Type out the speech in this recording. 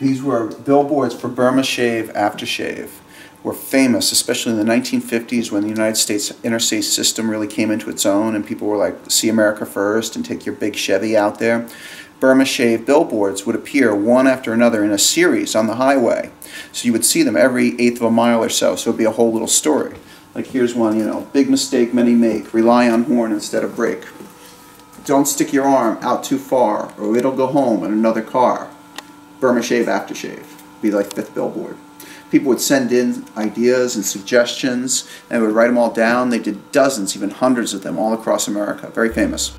These were billboards for Burma Shave Aftershave were famous, especially in the 1950s when the United States interstate system really came into its own and people were like, see America first and take your big Chevy out there. Burma Shave billboards would appear one after another in a series on the highway. So you would see them every eighth of a mile or so, so it would be a whole little story. Like here's one, you know, big mistake many make, rely on horn instead of brake. Don't stick your arm out too far or it'll go home in another car. Burma Shave Aftershave, be like fifth billboard people would send in ideas and suggestions and would write them all down. They did dozens, even hundreds of them all across America. Very famous.